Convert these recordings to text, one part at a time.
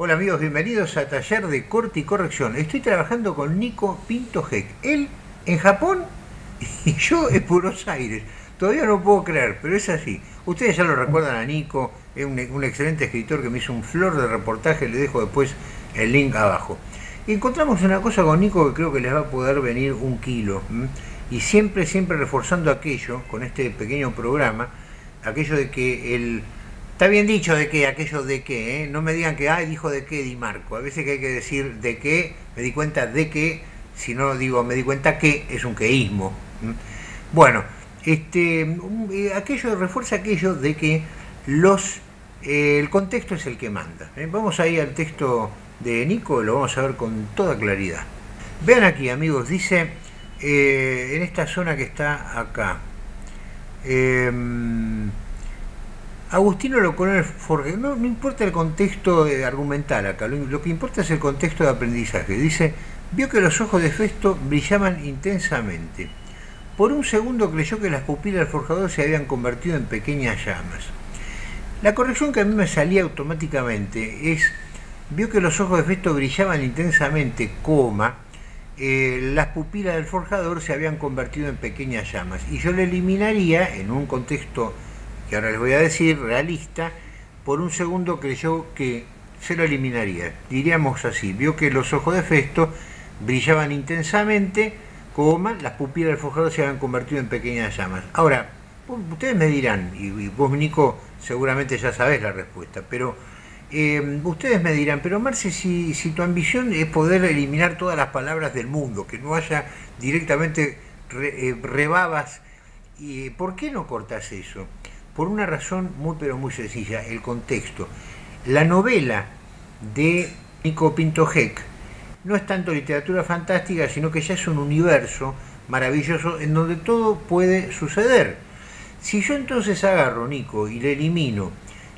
Hola amigos, bienvenidos a Taller de Corte y Corrección. Estoy trabajando con Nico Pinto Heck. Él en Japón y yo en Buenos Aires. Todavía no puedo creer, pero es así. Ustedes ya lo recuerdan a Nico, es un, excelente escritor que me hizo un flor de reportaje, le dejo después el link abajo. Encontramos una cosa con Nico que creo que les va a poder venir un kilo. Y siempre, siempre reforzando aquello, con este pequeño programa, aquello de que el Está bien dicho de qué, aquello de qué, ¿eh? no me digan que, ay, dijo de qué Di Marco. A veces que hay que decir de qué, me di cuenta de qué, si no digo me di cuenta que, es un queísmo. Bueno, este, eh, aquello refuerza aquello de que los, eh, el contexto es el que manda. Vamos ahí al texto de Nico, lo vamos a ver con toda claridad. Vean aquí, amigos, dice en esta zona que está acá. Agustino lo conoce, no, no importa el contexto argumental acá, lo, que importa es el contexto de aprendizaje. Dice, vio que los ojos de Festo brillaban intensamente. Por un segundo creyó que las pupilas del forjador se habían convertido en pequeñas llamas. La corrección que a mí me salía automáticamente es, vio que los ojos de Festo brillaban intensamente, coma, eh, las pupilas del forjador se habían convertido en pequeñas llamas. Y yo le eliminaría, en un contexto que ahora les voy a decir, realista, por un segundo creyó que se lo eliminaría. Diríamos así, vio que los ojos de Festo brillaban intensamente, como las pupilas del forjador se habían convertido en pequeñas llamas. Ahora, ustedes me dirán, y vos Nico seguramente ya sabés la respuesta, pero eh, ustedes me dirán, pero Marce, si, tu ambición es poder eliminar todas las palabras del mundo, que no haya directamente eh, rebabas, ¿por qué no cortas eso? Por una razón muy pero muy sencilla, el contexto. La novela de Nico Pinto Heck no es tanto literatura fantástica, sino que ya es un universo maravilloso en donde todo puede suceder. Si yo entonces agarro, Nico, y le elimino,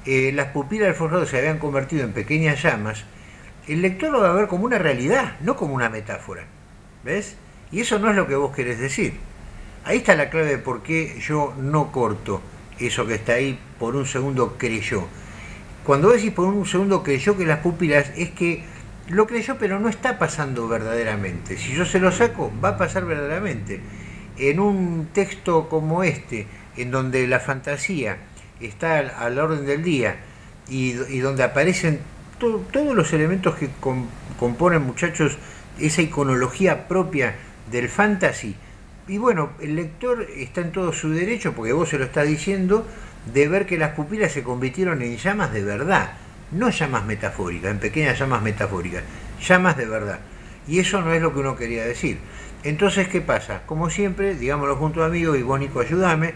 eh, las pupilas del forjado se habían convertido en pequeñas llamas, el lector lo va a ver como una realidad, no como una metáfora. ¿Ves? Y eso no es lo que vos querés decir. Ahí está la clave de por qué yo no corto eso que está ahí por un segundo creyó. Cuando decís por un segundo creyó que las pupilas es que lo creyó pero no está pasando verdaderamente. Si yo se lo saco, va a pasar verdaderamente. En un texto como este, en donde la fantasía está al, orden del día y, donde aparecen todos los elementos que componen, muchachos, esa iconología propia del fantasy, y bueno, el lector está en todo su derecho, porque vos se lo estás diciendo, de ver que las pupilas se convirtieron en llamas de verdad, no llamas metafóricas, en pequeñas llamas metafóricas, llamas de verdad. Y eso no es lo que uno quería decir. Entonces, ¿qué pasa? Como siempre, digámoslo junto a amigos, y Bónico, ayúdame,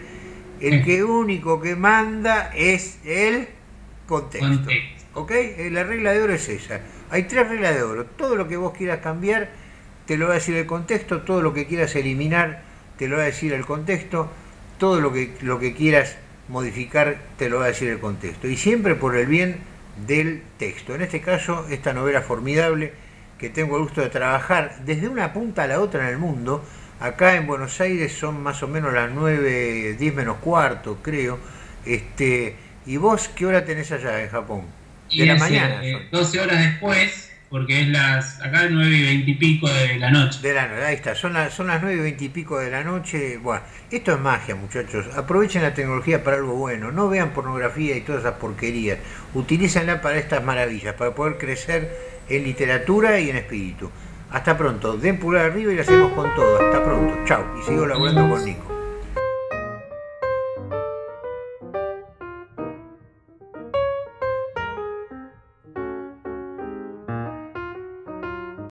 el que único que manda es el contexto. ¿Ok? Eh, la regla de oro es esa. Hay tres reglas de oro. Todo lo que vos quieras cambiar te lo va a decir el contexto, todo lo que quieras eliminar, te lo va a decir el contexto, todo lo que, lo que quieras modificar, te lo va a decir el contexto. Y siempre por el bien del texto. En este caso, esta novela formidable que tengo el gusto de trabajar desde una punta a la otra en el mundo. Acá en Buenos Aires son más o menos las 9, 10 menos cuarto, creo. Este, ¿Y vos qué hora tenés allá en Japón? De la mañana. 12 eh, horas después porque es las acá 9 y 20 y pico de la noche. De la noche, ahí está, son las, son las 9 y 20 y pico de la noche. Bueno, esto es magia, muchachos. Aprovechen la tecnología para algo bueno. No vean pornografía y todas esas porquerías. Utilícenla para estas maravillas, para poder crecer en literatura y en espíritu. Hasta pronto. Den pulgar arriba y la hacemos con todo. Hasta pronto. Chao. Y sigo laburando con Nico.